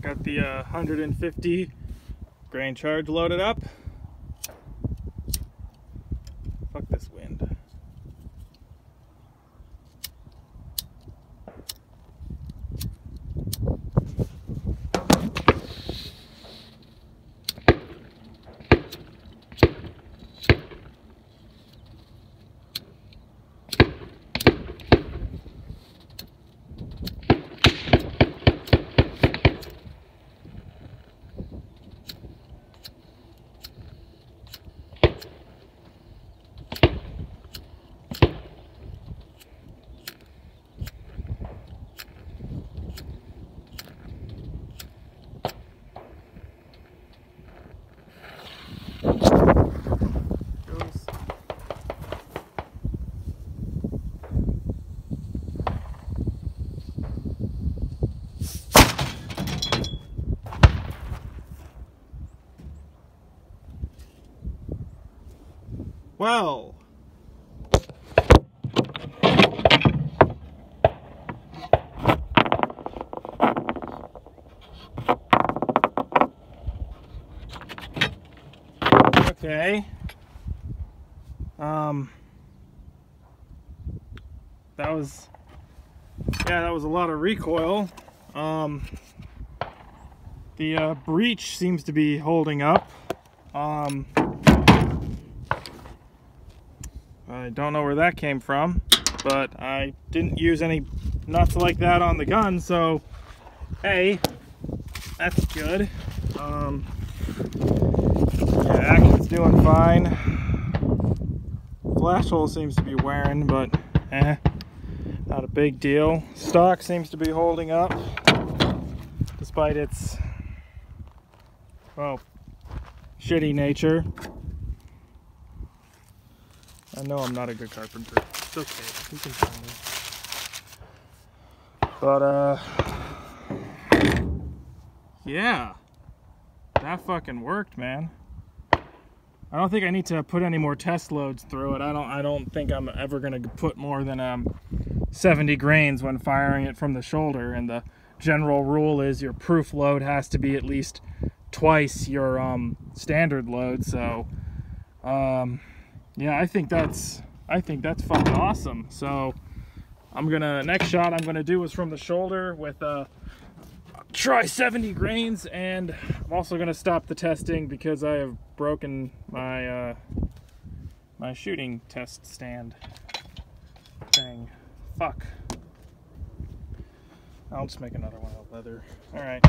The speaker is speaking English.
got the uh, 150 grain charge loaded up. Fuck this wind. Well. Okay. Um that was yeah, that was a lot of recoil. Um the uh, breech seems to be holding up. Um I don't know where that came from, but I didn't use any nuts like that on the gun, so hey, that's good. Um, yeah, doing fine. Flash hole seems to be wearing, but eh, not a big deal. Stock seems to be holding up, despite its, well, shitty nature. I know I'm not a good carpenter. It's okay. You can tell me. But, uh, yeah. That fucking worked, man. I don't think I need to put any more test loads through it. I don't I don't think I'm ever going to put more than um 70 grains when firing it from the shoulder and the general rule is your proof load has to be at least twice your um standard load, so um yeah, I think that's I think that's fucking awesome. So I'm gonna next shot I'm gonna do is from the shoulder with uh try 70 grains and I'm also gonna stop the testing because I have broken my uh my shooting test stand thing. Fuck. I'll just make another one out of leather. Alright.